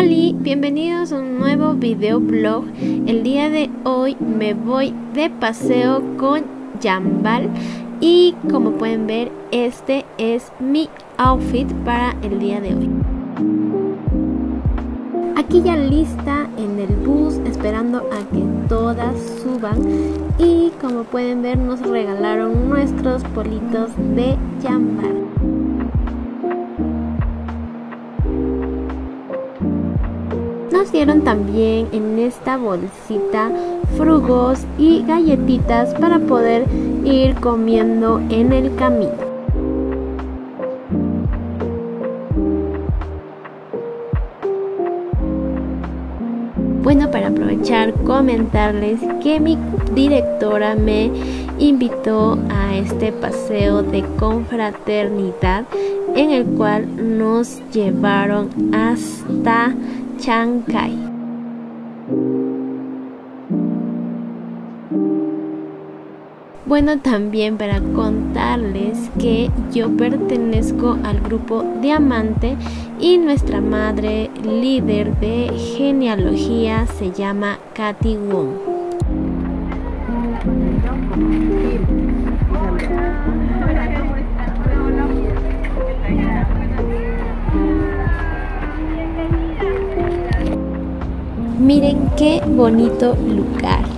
Hola, bienvenidos a un nuevo video blog. El día de hoy me voy de paseo con Jambal y como pueden ver este es mi outfit para el día de hoy. Aquí ya lista en el bus esperando a que todas suban y como pueden ver nos regalaron nuestros politos de Jambal. Nos dieron también en esta bolsita frugos y galletitas para poder ir comiendo en el camino. Bueno, para aprovechar, comentarles que mi directora me invitó a este paseo de confraternidad en el cual nos llevaron hasta Chancay. Bueno, también para contarles que yo pertenezco al grupo Diamante y nuestra madre líder de genealogía se llama Katy Wong. Miren qué bonito lugar.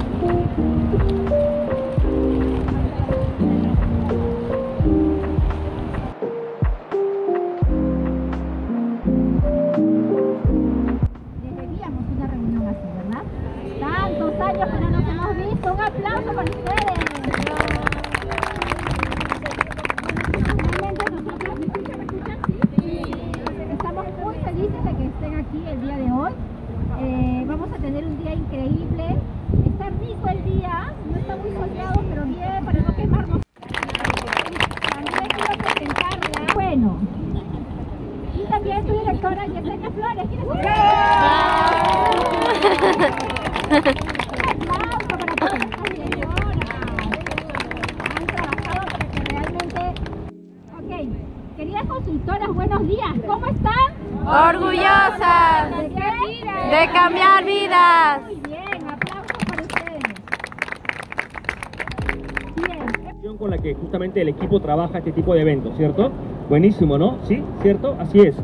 Queridas consultoras, buenos días. ¿Cómo están? Orgullosas ¿De qué? de cambiar vidas. Muy bien, aplausos para ustedes. Bien. con la que justamente el equipo trabaja este tipo de eventos, ¿cierto? Buenísimo, ¿no? ¿Sí? ¿Cierto? Así es.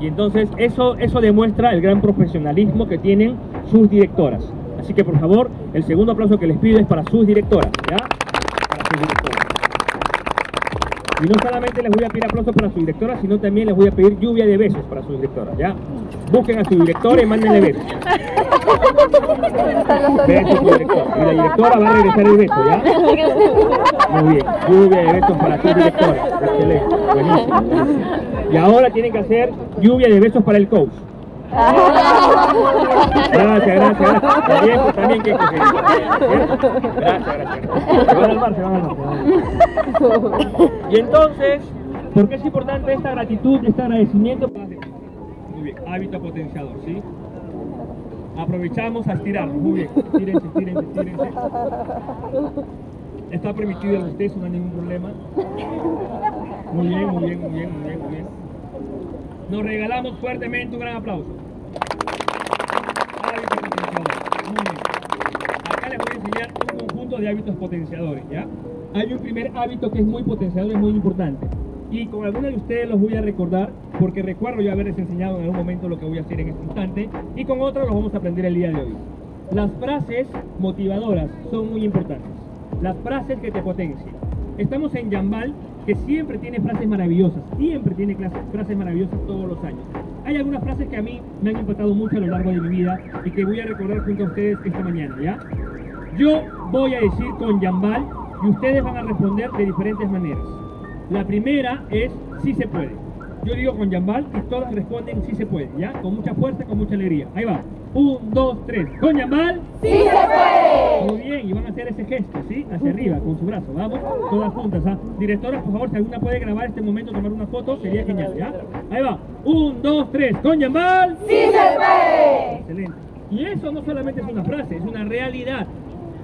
Y entonces eso, eso demuestra el gran profesionalismo que tienen sus directoras. Así que por favor, el segundo aplauso que les pido es para sus directoras, ¿ya? Para sus directoras. Y no solamente les voy a pedir aplausos para su directora, sino también les voy a pedir lluvia de besos para su directora, ¿ya? Busquen a su directora y mándenle besos. Besos, su directora. Y la directora va a regresar el beso, ¿ya? Muy bien, lluvia de besos para tu directora. Y ahora tienen que hacer lluvia de besos para el coach. Gracias, gracias. También, pues, también que Gracias, gracias, gracias. Se van al mar, se van al mar. Y entonces, ¿por qué es importante esta gratitud, este agradecimiento? Muy bien, hábito potenciador, ¿sí? Aprovechamos a estirar, muy bien, tírense, tírense, tírense. Está permitido el ustedes, no hay ningún problema. Muy bien, muy bien, muy bien, muy bien, muy bien. Nos regalamos fuertemente un gran aplauso. Hábito potenciador. Muy bien. Acá un conjunto de hábitos potenciadores, ¿ya? Hay un primer hábito que es muy potenciador, es muy importante. Y con algunos de ustedes los voy a recordar, porque recuerdo yo haberles enseñado en algún momento lo que voy a hacer en este instante, y con otros los vamos a aprender el día de hoy. Las frases motivadoras son muy importantes. Las frases que te potencian. Estamos en Yambal, que siempre tiene frases maravillosas, siempre tiene clases- frases maravillosas todos los años. Hay algunas frases que a mí me han impactado mucho a lo largo de mi vida y que voy a recordar junto a ustedes esta mañana, ¿ya? Yo voy a decir con Yambal y ustedes van a responder de diferentes maneras. La primera es sí se puede. Yo digo con Yambal y todas responden sí se puede, ¿ya? Con mucha fuerza, con mucha alegría. Ahí va. Un, dos, tres. Con Yambal. ¡Sí se puede! Muy bien, y van a hacer ese gesto, ¿sí? Hacia arriba, con su brazo. Vamos, todas juntas, ¿ah? Directora, por favor, si alguna puede grabar este momento, tomar una foto, sería genial, ¿ya? Ahí va. Un, dos, tres. Con Yambal. ¡Sí se puede! Excelente. Y eso no solamente es una frase, es una realidad.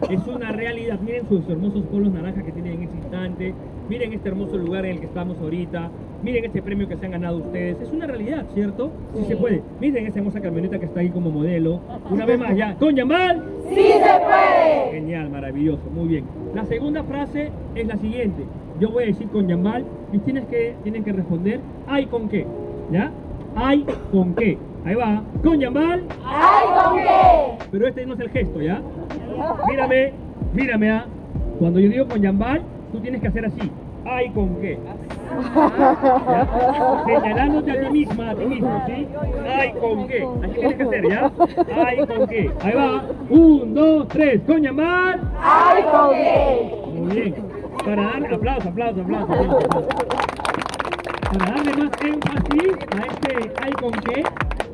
Es una realidad. Miren sus hermosos polos naranjas que tienen en ese instante. Miren este hermoso lugar en el que estamos ahorita. Miren este premio que se han ganado ustedes. Es una realidad, ¿cierto? Sí se puede. Miren esa hermosa camioneta que está ahí como modelo. Una vez más ya. ¿Con Yamal? ¡Sí se puede! Genial, maravilloso. Muy bien. La segunda frase es la siguiente. Yo voy a decir con Yamal y tienes que, tienen que responder ¿hay con qué? ¿Ya? ¿Hay con qué? Ahí va. Con Yamal. ¡Ay, con qué! Pero este no es el gesto, ¿ya? Mírame, mírame, ¿ah? Cuando yo digo con Yambal, tú tienes que hacer así. ¿Ay con qué? ¿Ya? Señalándote a ti misma, a ti mismo, ¿sí? ¿Ay con qué? Así tienes que hacer, ¿ya? ¿Ay con qué? Ahí va. Un, dos, tres. Con Yambal. ¡Ay, con qué! Muy bien. Para dar aplausos. aplausos, aplausos. Para darle más énfasis a este ay con qué,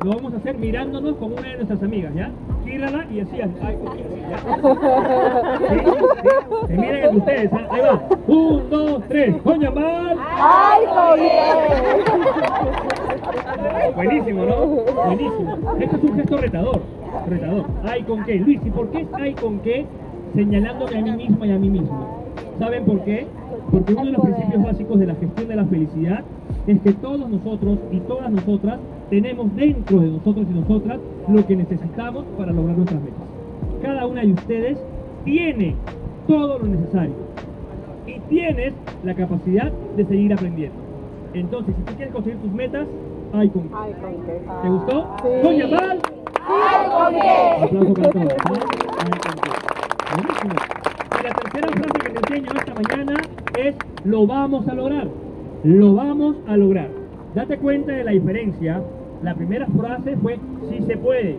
lo vamos a hacer mirándonos con una de nuestras amigas, ¿ya? Gírala y así, ay con qué, así, ¿ya? Sí, sí. Se miren ustedes, ¿ah? ahí va. Un, dos, tres, con Yamal. ¡Ay, qué! Buenísimo, ¿no? Buenísimo. Esto es un gesto retador. Retador. Ay con qué. Luis, ¿y por qué es ay con qué señalándome a mí mismo y a mí mismo? ¿Saben por qué? Porque uno de los principios básicos de la gestión de la felicidad es que todos nosotros y todas nosotras tenemos dentro de nosotros y nosotras lo que necesitamos para lograr nuestras metas. Cada una de ustedes tiene todo lo necesario y tienes la capacidad de seguir aprendiendo. Entonces, si tú quieres conseguir tus metas, hay con qué. ¿Te gustó? ¡Con Yamal! ¡Ay, con qué! Aplauso para todos. ¿no? Hay con qué. Buenísimo. Y la tercera frase que te enseño esta mañana es lo vamos a lograr. Lo vamos a lograr. Date cuenta de la diferencia. La primera frase fue si se puede,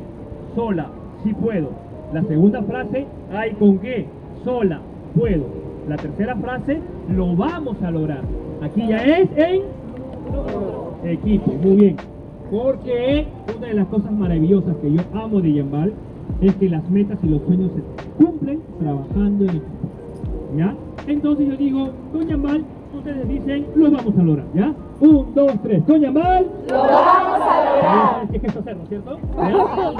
sola, si puedo. La segunda frase, hay con qué, sola, puedo. La tercera frase, lo vamos a lograr. Aquí ya es en equipo, muy bien. Porque una de las cosas maravillosas que yo amo de Yambal es que las metas y los sueños se cumplen trabajando en equipo. ¿Ya? Entonces yo digo, con Yambal, ustedes dicen, lo vamos a lograr, ¿ya? Un, dos, tres, con. ¡Lo vamos a lograr! Qué gesto hacerlo, ¿cierto?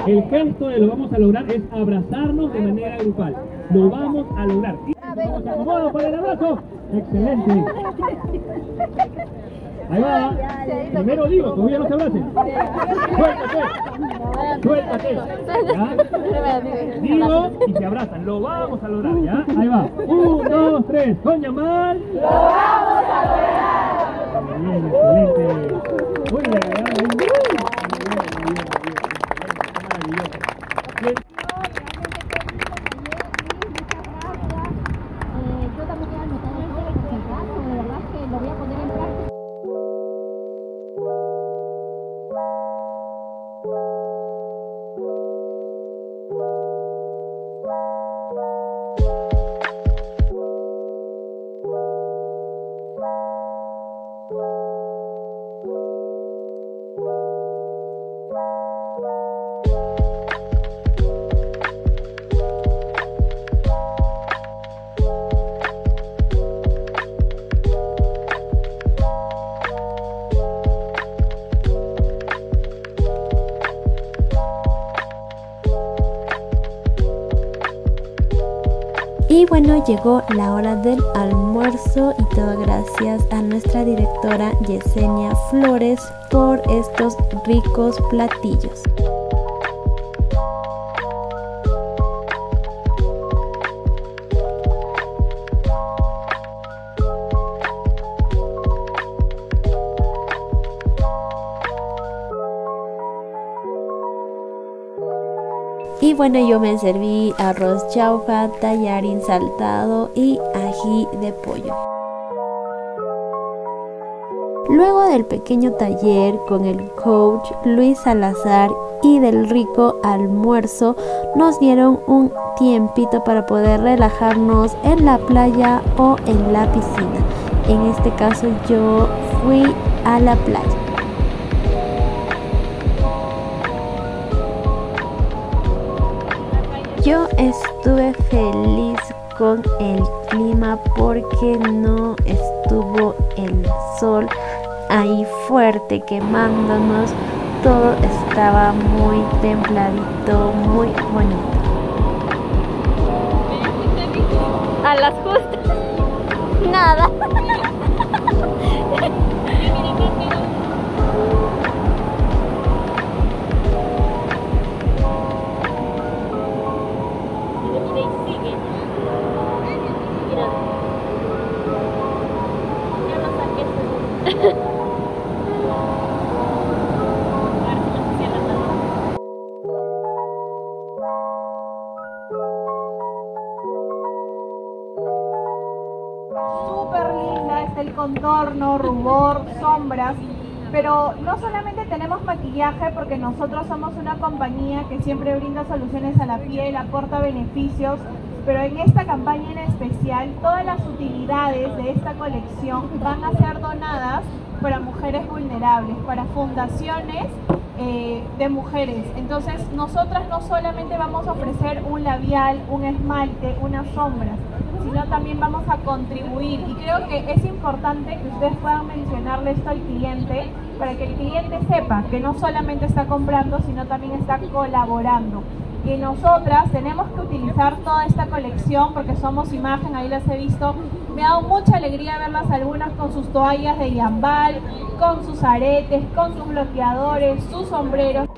El gesto de lo vamos a lograr es abrazarnos de manera grupal. Lo vamos a lograr. Vamos a acomodo para el abrazo. Excelente. Ahí va. Primero digo, todavía no se abracen. Suéltate. Suéltate. ¿Ya? Digo y se abrazan. Lo vamos a lograr, ¿ya? Ahí va. Un, dos, tres. Con Yamal. ¡Lo vamos a lograr! Muy bien, excelente. Muy bien, llegó la hora del almuerzo y todo gracias a nuestra directora Yesenia Flores por estos ricos platillos. Bueno, yo me serví arroz chaufa, tallarín saltado y ají de pollo. Luego del pequeño taller con el coach Luis Salazar y del rico almuerzo, nos dieron un tiempito para poder relajarnos en la playa o en la piscina. En este caso yo fui a la playa. Con el clima porque no estuvo el sol ahí fuerte quemándonos. Todo estaba muy templadito, muy bonito. A las justas. Nada. maquillaje porque nosotros somos una compañía que siempre brinda soluciones a la piel, aporta beneficios, pero en esta campaña en especial todas las utilidades de esta colección van a ser donadas para mujeres vulnerables, para fundaciones eh, de mujeres. Entonces nosotras no solamente vamos a ofrecer un labial, un esmalte, unas sombras, sino también vamos a contribuir. Y creo que es importante que ustedes puedan mencionarle esto al cliente para que el cliente sepa que no solamente está comprando, sino también está colaborando. Y nosotras tenemos que utilizar toda esta colección porque somos imagen, ahí las he visto. Me ha dado mucha alegría verlas algunas con sus toallas de yambal, con sus aretes, con sus bloqueadores, sus sombreros.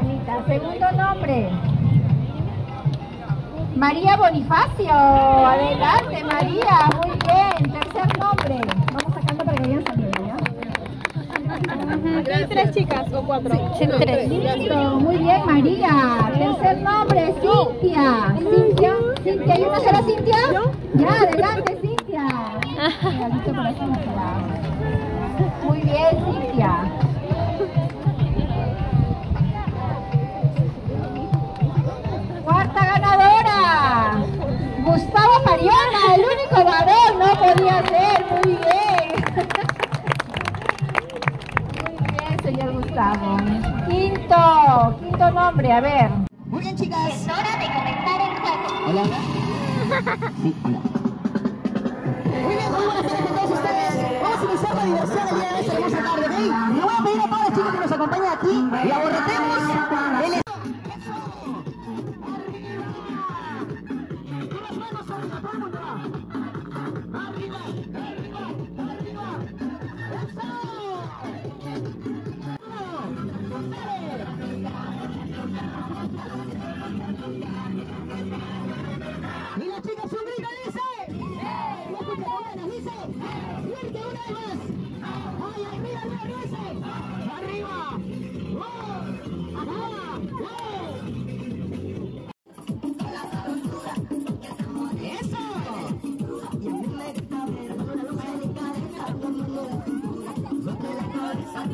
Anita, segundo nombre. María Bonifacio. Adelante, María. Muy bien. Tercer nombre. Vamos sacando para que vayan saliendo, ¿ya? ¿Hay tres chicas o cuatro? Sí, tres. Listo. Muy bien, María. Tercer nombre, Cintia. Cintia. Cintia. ¿Hay una sola Cintia? Ya, adelante, Cintia. Muy bien, Cintia. Gustavo Mariona, el único varón, no podía ser. Muy bien. Muy bien, señor Gustavo. Quinto, quinto nombre, a ver. Muy bien, chicas. Es hora de comenzar el juego. Hola. Sí, hola. Muy bien, muy buenas tardes a todos ustedes. Vamos a iniciar la diversión el día de esta hermosa tarde, ¿ok? Le voy a pedir a todas las chicas que nos acompañen aquí y aborretemos el...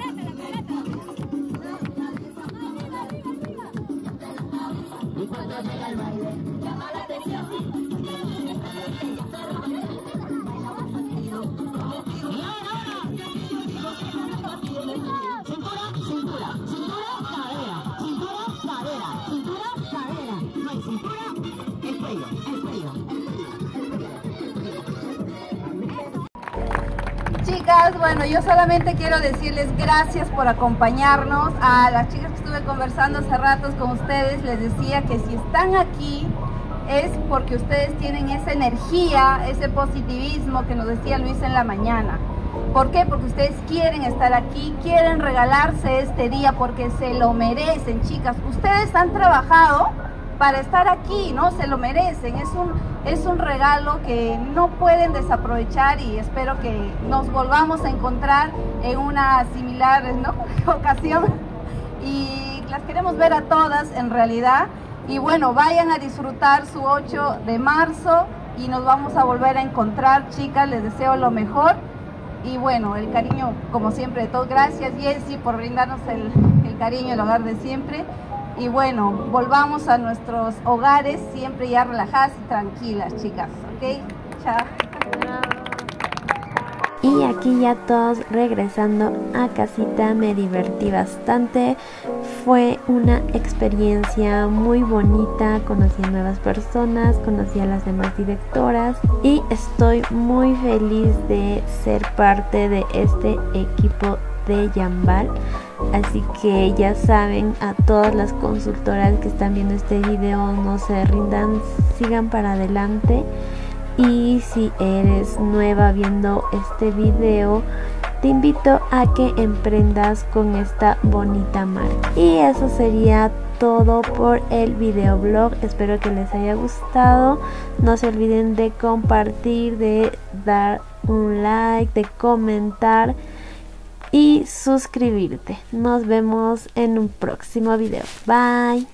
Atleta. Bueno, yo solamente quiero decirles gracias por acompañarnos. A las chicas que estuve conversando hace ratos con ustedes, les decía que si están aquí es porque ustedes tienen esa energía, ese positivismo que nos decía Luis en la mañana. ¿Por qué? Porque ustedes quieren estar aquí, quieren regalarse este día porque se lo merecen, chicas. Ustedes han trabajado para estar aquí, ¿no? Se lo merecen. Es un, es un regalo que no pueden desaprovechar y espero que nos volvamos a encontrar en una similar ¿no? ocasión. Y las queremos ver a todas en realidad. Y bueno, vayan a disfrutar su 8 de marzo y nos vamos a volver a encontrar, chicas. Les deseo lo mejor. Y bueno, el cariño, como siempre, de todos. Gracias, Jessy, por brindarnos el, el cariño, el hogar de siempre. Y bueno, volvamos a nuestros hogares siempre ya relajadas y tranquilas, chicas. ¿Ok? Chao. Y aquí ya todos regresando a casita me divertí bastante. Fue una experiencia muy bonita, conocí a nuevas personas, conocí a las demás directoras y estoy muy feliz de ser parte de este equipo de Yambal. Así que ya saben, a todas las consultoras que están viendo este video, no se rindan, sigan para adelante. Y si eres nueva viendo este video, te invito a que emprendas con esta bonita marca. Y eso sería todo por el videoblog. Espero que les haya gustado. No se olviden de compartir, de dar un like, de comentar y suscribirte. Nos vemos en un próximo video. Bye.